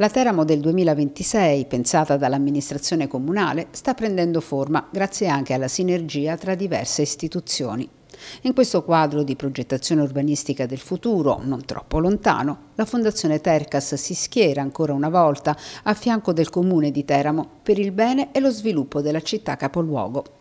La Teramo del 2026, pensata dall'amministrazione comunale, sta prendendo forma grazie anche alla sinergia tra diverse istituzioni. In questo quadro di progettazione urbanistica del futuro, non troppo lontano, la Fondazione Tercas si schiera ancora una volta a fianco del comune di Teramo per il bene e lo sviluppo della città capoluogo.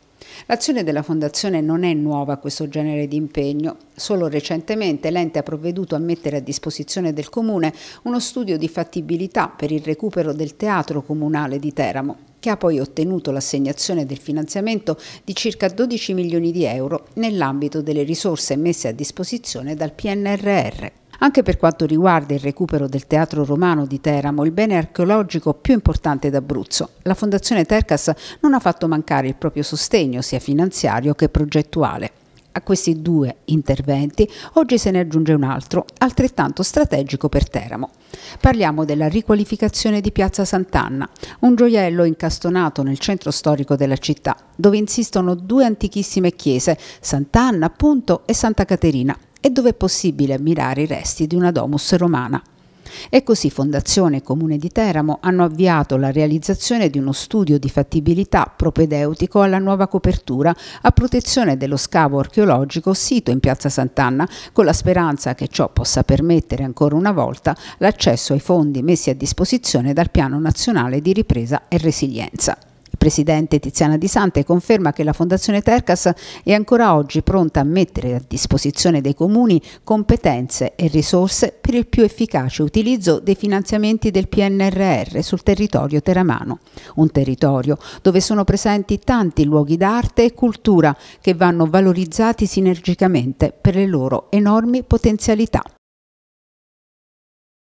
L'azione della Fondazione non è nuova a questo genere di impegno. Solo recentemente l'ente ha provveduto a mettere a disposizione del Comune uno studio di fattibilità per il recupero del Teatro Comunale di Teramo, che ha poi ottenuto l'assegnazione del finanziamento di circa 12 milioni di euro nell'ambito delle risorse messe a disposizione dal PNRR. Anche per quanto riguarda il recupero del teatro romano di Teramo, il bene archeologico più importante d'Abruzzo, la Fondazione Tercas non ha fatto mancare il proprio sostegno sia finanziario che progettuale. A questi due interventi oggi se ne aggiunge un altro, altrettanto strategico per Teramo. Parliamo della riqualificazione di Piazza Sant'Anna, un gioiello incastonato nel centro storico della città, dove insistono due antichissime chiese, Sant'Anna appunto e Santa Caterina, e dove è possibile ammirare i resti di una domus romana. E così Fondazione e Comune di Teramo hanno avviato la realizzazione di uno studio di fattibilità propedeutico alla nuova copertura a protezione dello scavo archeologico sito in Piazza Sant'Anna, con la speranza che ciò possa permettere ancora una volta l'accesso ai fondi messi a disposizione dal Piano Nazionale di Ripresa e Resilienza presidente Tiziana Di Sante conferma che la Fondazione Tercas è ancora oggi pronta a mettere a disposizione dei comuni competenze e risorse per il più efficace utilizzo dei finanziamenti del PNRR sul territorio teramano, un territorio dove sono presenti tanti luoghi d'arte e cultura che vanno valorizzati sinergicamente per le loro enormi potenzialità.